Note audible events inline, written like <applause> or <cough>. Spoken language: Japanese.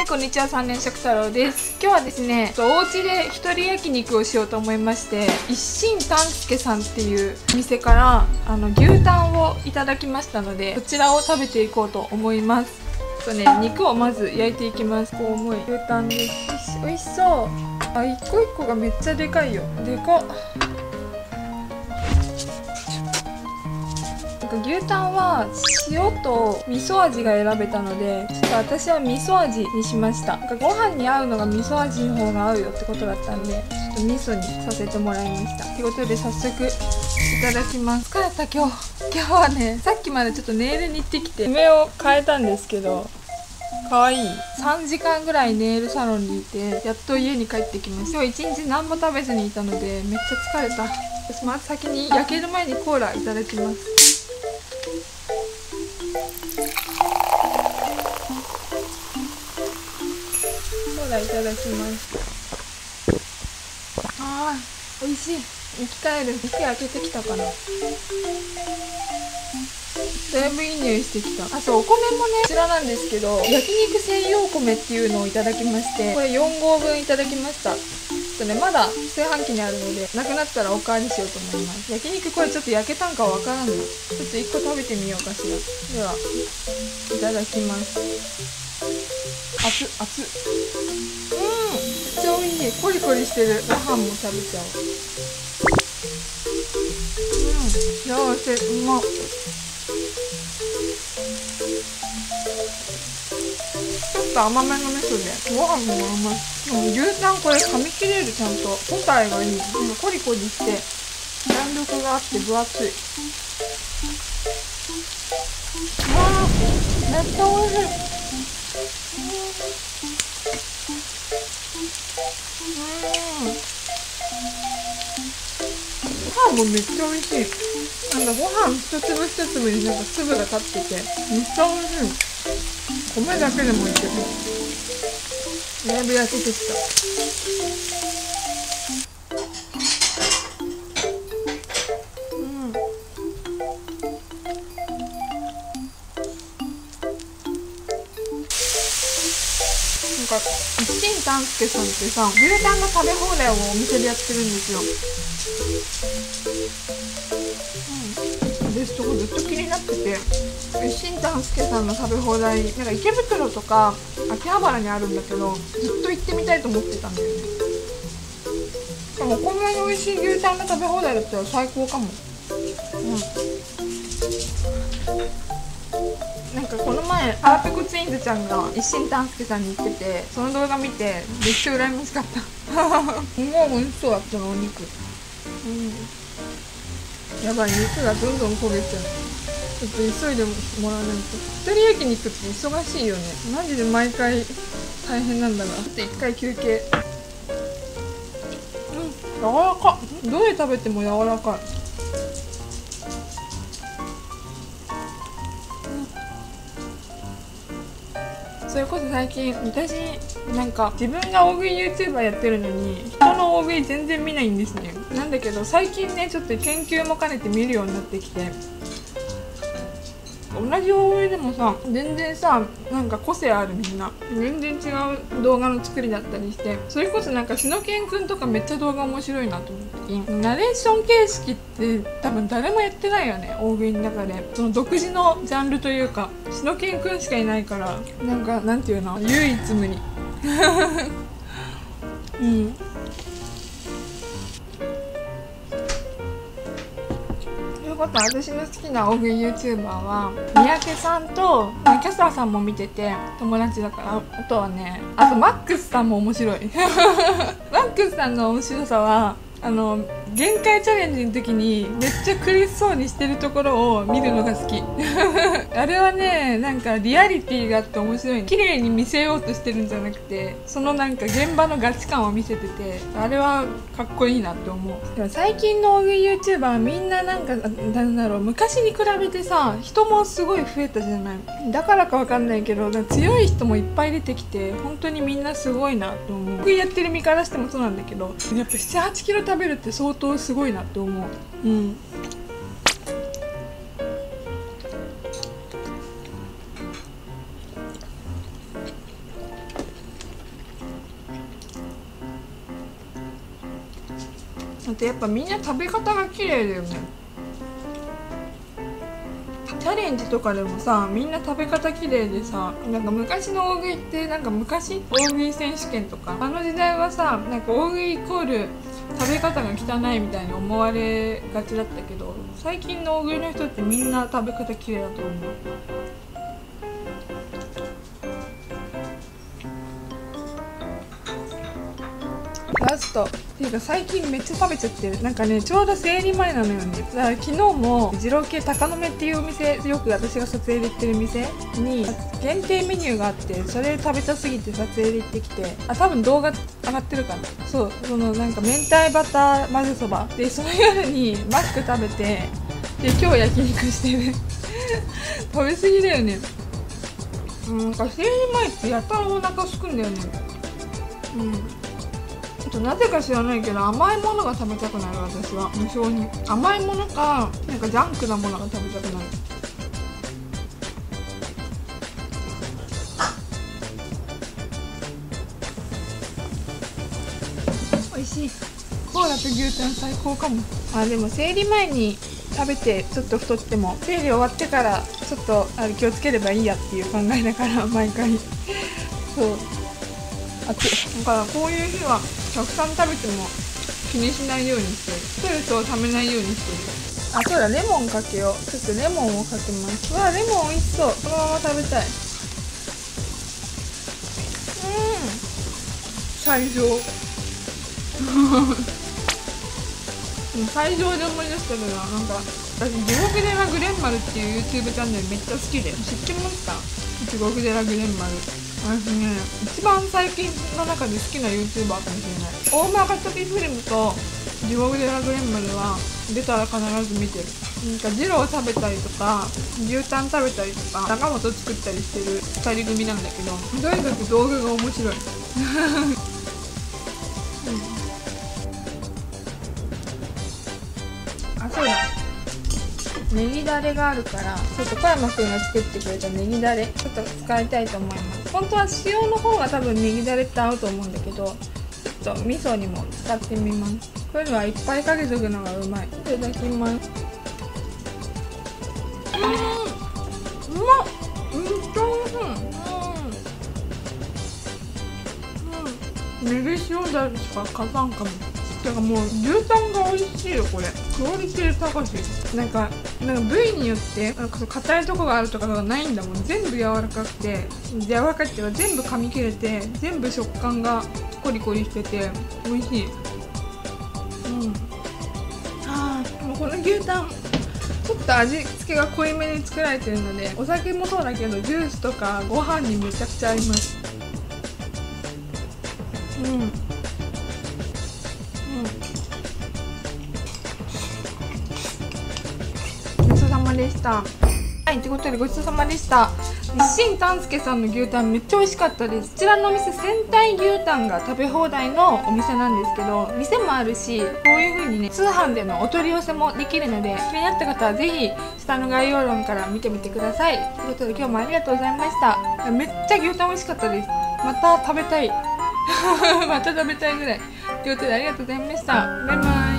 はいこんにちは三連食太郎です。今日はですねお家で一人焼肉をしようと思いまして一心丹助さんっていうお店からあの牛タンをいただきましたのでこちらを食べていこうと思います。とね肉をまず焼いていきます。こう重い牛タンです。美味しそう。あ一個一個がめっちゃでかいよ。でかっ。牛タンは塩と味噌味が選べたのでちょっと私は味噌味にしました。なんかご飯に合うのが味噌味の方が合うよってことだったんでちょっと味噌にさせてもらいました。ということで早速いただきます。疲れた今日。今日はねさっきまでちょっとネイルに行ってきて目を変えたんですけどかわい。い3時間ぐらいネイルサロンにいてやっと家に帰ってきました。今日一日何も食べずにいたのでめっちゃ疲れた。私まず先に焼ける前にコーラいただきますコーラいただきます。あー美味しい。生き返る。肉焼けてきたかな。だいぶいい匂いしてきた。あそうお米もね。こちらなんですけど焼肉専用米っていうのをいただきましてこれ4合分いただきました。ちょっとねまだ炊飯器にあるのでなくなったらおかわりしようと思います。焼肉これちょっと焼けたんかわからんの。ちょっと1個食べてみようかしら。ではいただきます。熱熱ゃ美味しいコリコリしてる。ご飯も食べちゃう。うん幸せうまっ。ちょっと甘めの味噌で。ご飯も甘い。でも牛タンこれ噛み切れるちゃんと。答えがいい。なんかコリコリして。弾力があって分厚い。わあめっちゃ美味しい。もめっちゃ美味しい。なんかご飯一粒一粒になんか粒が立っててめっちゃ美味しい。米だけでもいけるだいぶ焼けてきた。うん。なんか一心丹助さんってさ牛タンの食べ放題をお店でやってるんですよ。うん。でそこずっと気になってて一心丹助さんの食べ放題なんか池袋とか秋葉原にあるんだけどずっと行ってみたいと思ってたんだよね。でもこんなに美味しい牛タンの食べ放題だったら最高かも。うん。かこの前ハラペコツインズちゃんが一心丹助さんに行っててその動画見てめっちゃ羨ましかった。もう美味しそうだったのお肉うん。やばい肉がどんどん焦げちゃう。ちょっと急いでもらわないと。一人焼肉って忙しいよね。マジで毎回大変なんだがちょっと一回休憩。うん。柔らか。どれ食べても柔らかいそれこそ最近私なんか自分が大食い YouTuber やってるのに人の大食い全然見ないんですね。なんだけど最近ねちょっと研究も兼ねて見るようになってきて。同じ大食いでもさ全然さなんか個性あるみんな。全然違う動画の作りだったりして。それこそなんかしのけんくんとかめっちゃ動画面白いなと思って。ナレーション形式って多分誰もやってないよね。大食いの中で。その独自のジャンルというかしのけんくんしかいないから。なんかなんていうの？唯一無二。う <laughs> ん私の好きな大食い YouTuber は三宅さんとキャスターさんも見てて友達だからあとはねあとマックスさんも面白い。<laughs> マックスさんの面白さはあの限界チャレンジの時にめっちゃ苦しそうにしてるところを見るのが好き。<laughs> あれはねなんかリアリティがあって面白い綺麗に見せようとしてるんじゃなくてそのなんか現場のガチ感を見せててあれはかっこいいなって思う。でも最近の大食い YouTuber みんななんかなんだろう昔に比べてさ人もすごい増えたじゃない。だからかわかんないけど強い人もいっぱい出てきて本当にみんなすごいなと思う。僕やってる身からしてもそうなんだけどやっぱ78キロ食べるって相当すごいなって思う。うん。だってやっぱみんな食べ方が綺麗だよね。チャレンジとかでもさみんな食べ方綺麗でさなんか昔の大食いってなんか昔大食い選手権とかあの時代はさなんか大食いイコール食べ方が汚いみたいに思われがちだったけど最近の大食いの人ってみんな食べ方綺麗だと思う。ラスト。っていうか最近めっちゃ食べちゃってる。なんかねちょうど生理前なのよね。だから昨日も二郎系高野目っていうお店よく私が撮影で行ってる店に限定メニューがあってそれ食べたすぎて撮影で行ってきてあ多分動画上がってるかな。そうそのなんか明太バター混ぜそば。でその夜にマック食べてで今日焼肉してる。<laughs> 食べ過ぎだよね。うんなんか生理前ってやたらお腹すくんだよね。うん。となぜか知らないけど甘いものが食べたくなる私は。無性に。甘いものかなんかジャンクなものが食べたくなる。美味しい。コーラと牛タン最高かも。あでも生理前に食べてちょっと太っても生理終わってからちょっとあれ気をつければいいやっていう考えだから毎回。そう。あだからこういう日はたくさん食べても気にしないようにしてるストレスをためないようにしてる。あそうだレモンかけよう。ちょっとレモンをかけます。うわレモン美味しそう。このまま食べたい。うん。最上。最上で思い出したけどなんか私地獄寺グレンマルっていう YouTube チャンネルめっちゃ好きで。知ってますか？地獄寺グレンマル私ね一番最近の中で好きな YouTuber かもしれない。大間ガトピフィルムと地獄寺グレンマルは出たら必ず見てる。なんかジロー食べたりとか牛タン食べたりとか仲本作ったりしてる2人組なんだけどとにかく動画が面白い。ネギだれがあるからちょっと小山くんが作ってくれたネギだれちょっと使いたいと思います。本当は塩の方が多分ネギだれって合うと思うんだけどちょっと味噌にも使ってみます。こういうのはいっぱいかけとくのがうまい。いただきます。うんうまっうん。とうん。うん。ネギ塩だれしか勝たんかも。てかもう牛タンが美味しいよこれ。クオリティ高しなんかなんか部位によってなんか硬いとこがあるとかがないんだもん。全部柔らかくて柔らかいっていうか全部噛み切れて全部食感がコリコリしてて美味しい。うん。ああもうこの牛タンちょっと味付けが濃いめに作られてるのでお酒もそうだけどジュースとかご飯にめちゃくちゃ合います。うんまでした。はいということでごちそうさまでした。日清丹助さんの牛タンめっちゃ美味しかったです。こちらのお店仙台牛タンが食べ放題のお店なんですけど店もあるしこういう風にね通販でのお取り寄せもできるので気になった方はぜひ下の概要欄から見てみてください。ということで今日もありがとうございました。めっちゃ牛タン美味しかったです。また食べたい。<laughs> また食べたいぐらい。ということでありがとうございました。バイバイ。